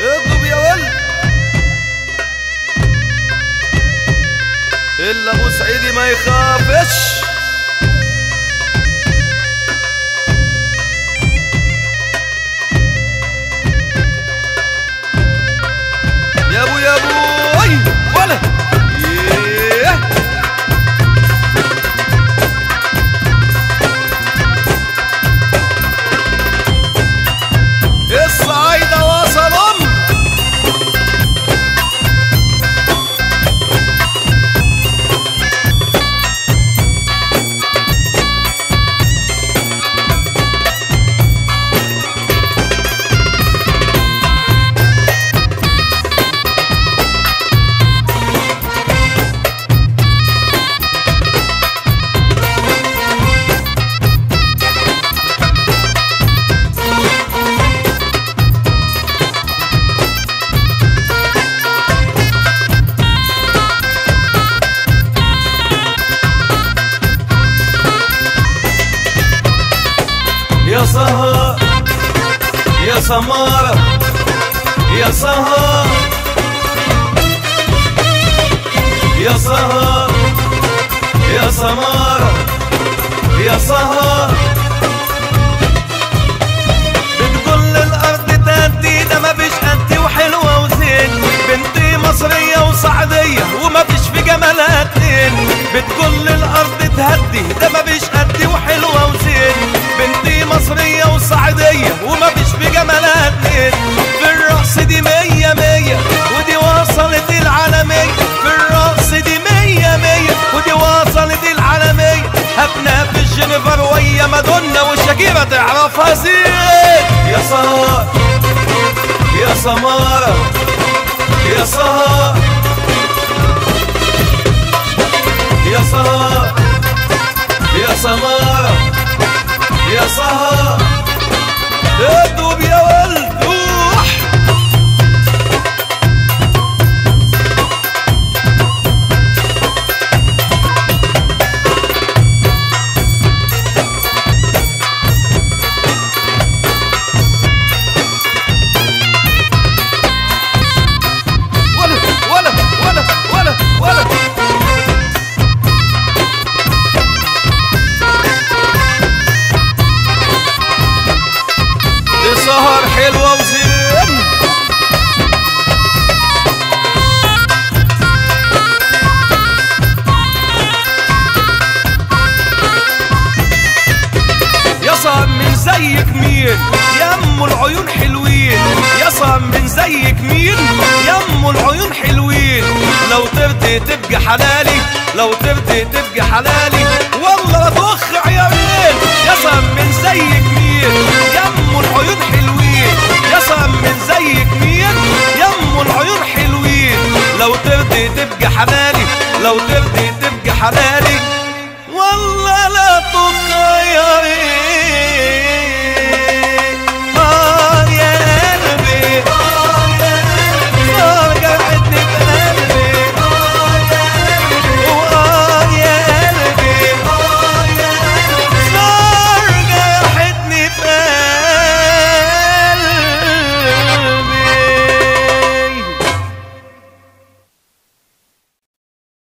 اضرب يا ولد. إلا ابو سعيدي ما يخافش. يا سمارة يا سهر يا سهر يا سمارة يا سهر زين يا سهر يا سمارة. يا سهر يا سهر يا سمارة. يا سهر سهر حلوة وزين يا سهر من زيك مين؟ يا أم العيون حلوين. يا سهر من زيك مين؟ يا أم العيون حلوين. لو ترضي تبقى حلالي لو ترضي تبقى حلالي والله بخ عيارين يا سهر من زيك مين؟ العيون حلوين. يا سهر من زيك مين يا أم العيون حلوين. لو ترضي تبقى حلالي لو ترضي تبقى حلالي والله لا تخيرين